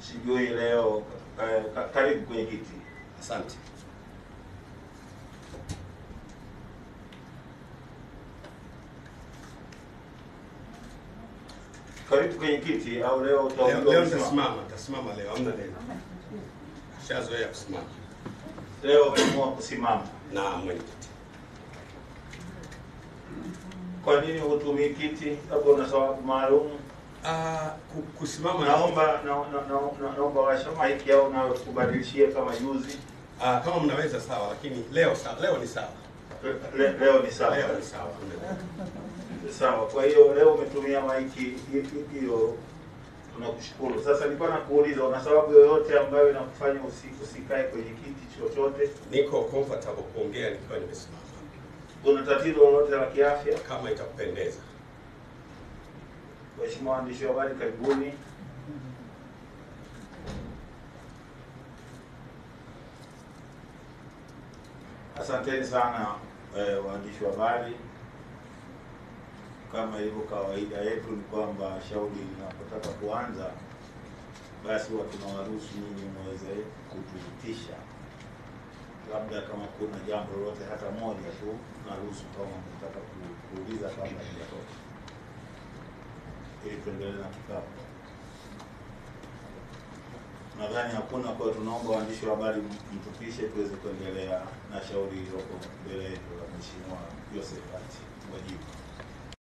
sijui leo eh, karibu kwenye kiti. Asante. Karibu kwenye kiti au leo Leo, utaomba leo nitasimama, nitasimama leo, hamna neno. Shazoea kusimama. Leo umeamua kusimama. Naam, mwenyekiti. Kwa nini hutumii kiti? Labda una sababu maalum? Ah, kusimama Naomba na, na, na, na, naomba washa maiki au na kubadilishie kama juzi. Ah, kama mnaweza sawa, lakini leo sawa, leo ni sawa. Le, le, leo ni sawa. Leo ni sawa. Sawa. Kwa hiyo leo umetumia maiki hi- hi- hiyo, tunakushukuru. Sasa nilikuwa nakuuliza, una sababu yoyote ambayo inakufanya usi, usikae kwenye kiti chochote? Niko comfortable kuongea nikiwa nimesimama. Una tatizo lolote la kiafya? Kama itakupendeza. Waheshimiwa waandishi wa habari, karibuni. Asanteni sana eh, waandishi wa habari. Kama ilivyo kawaida yetu ni kwamba shauri linapotaka kuanza, basi huwa tunawaruhusu nyinyi mweze kutuitisha, labda kama kuna jambo lolote hata moja tu, naruhusu kama mtaka ku- kuuliza kabla hajatoka ili tuendelee na kikao. Nadhani hakuna, kwa tunaomba waandishi wa habari mtupishe tuweze kuendelea na shauri iliyoko mbele yetu la Mheshimiwa Josephat Mwajibu.